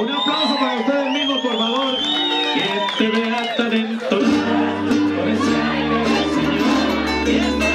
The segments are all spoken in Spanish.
Un aplauso para ustedes mismos, por favor. Que te vea tan entonado, por ese aire del Señor.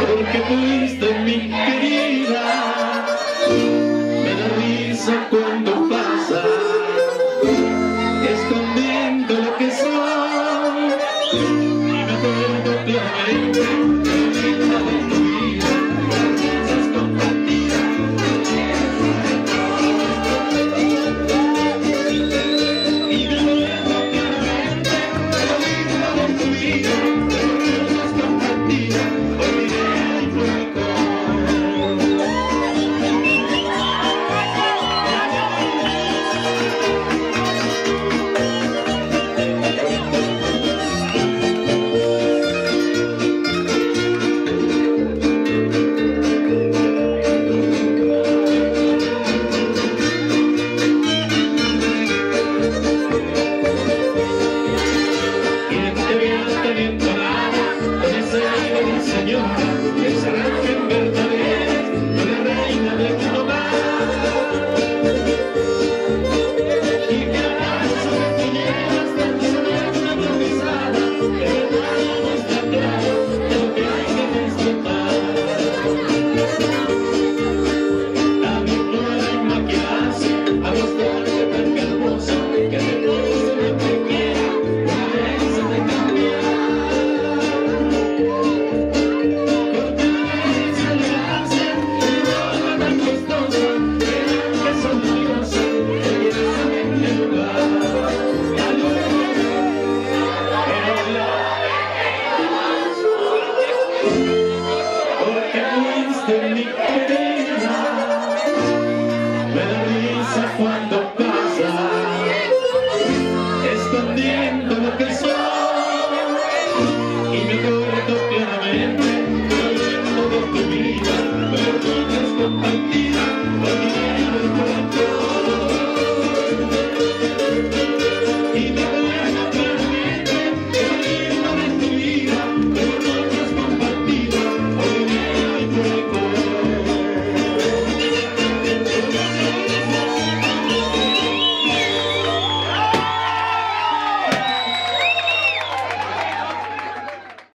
Porque fuiste mi querida Me da risa cuando pasa Escondiendo lo que soy Y me acuerdo claramente porque fuiste mi condena. Me dice cuando